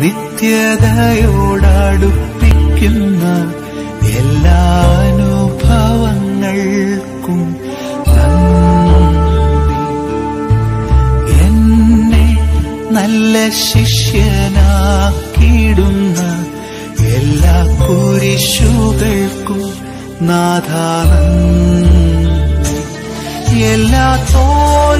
നിത്യതയോടടുപ്പിക്കുന്ന എല്ലാ അനുഭവങ്ങൾക്കും നന്ദി. എന്നെ നല്ല ശിഷ്യനാക്കിയിടുന്ന എല്ലാ കുരിശുകൾക്കും നാഥാനന്ദി എല്ലാ തോൽവികൾ